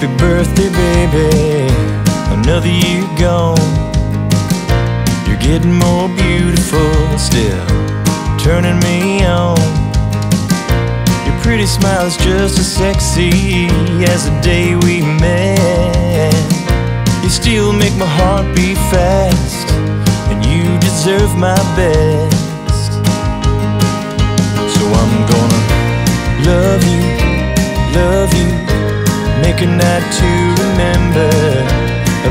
Happy birthday, baby. Another year gone. You're getting more beautiful still, turning me on. Your pretty smile is just as sexy as the day we met. You still make my heart beat fast, and you deserve my best. Make to remember.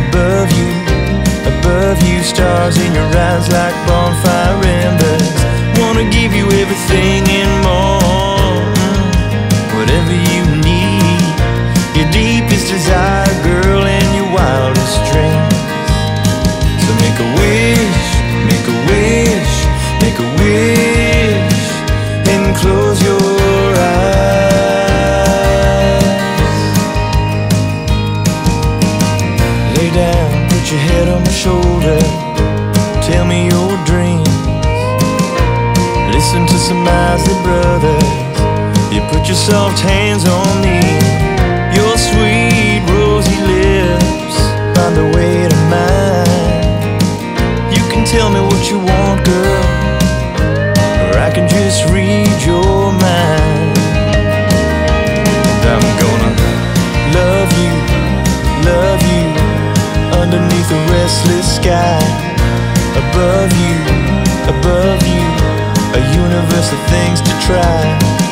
Above you, above you, stars in your eyes like bonfire embers. Wanna give you everything and soft hands on me. Your sweet rosy lips find a way to mine. You can tell me what you want, girl, or I can just read your mind. And I'm gonna love you, love you underneath a restless sky. Above you, above you, a universe of things to try.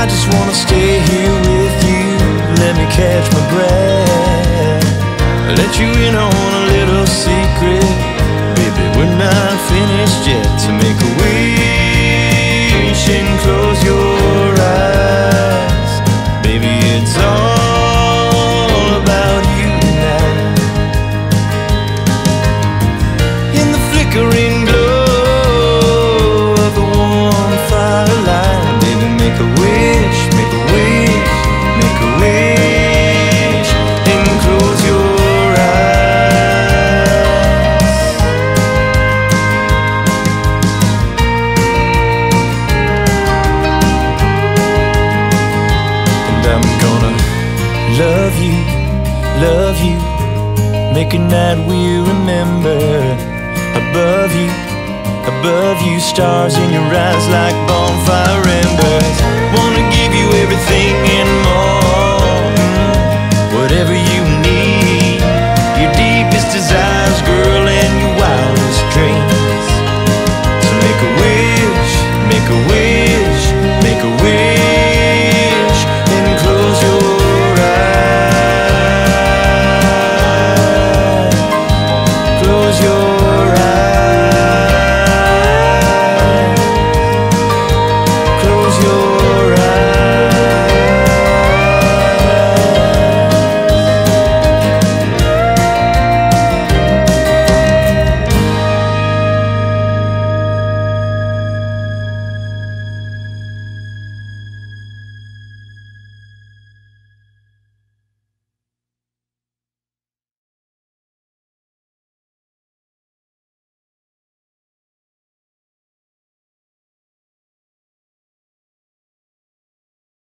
I just wanna stay here with you. Let me catch my breath. Let you in on I'm gonna love you, love you, make a night we remember. Above you, above you, stars in your eyes like bonfire embers. Wanna give